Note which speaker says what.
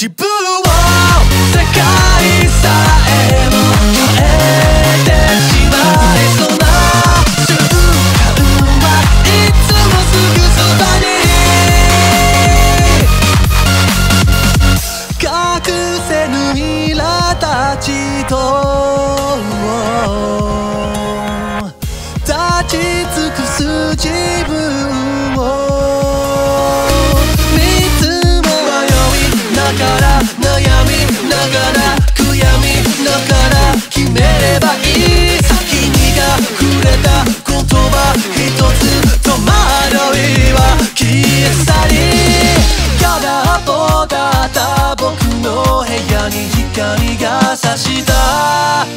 Speaker 1: 自分を世界さえもえてしまいそうな瞬間はいつもすぐそばに隠せぬイラたちと立ち尽くす自分光が差した。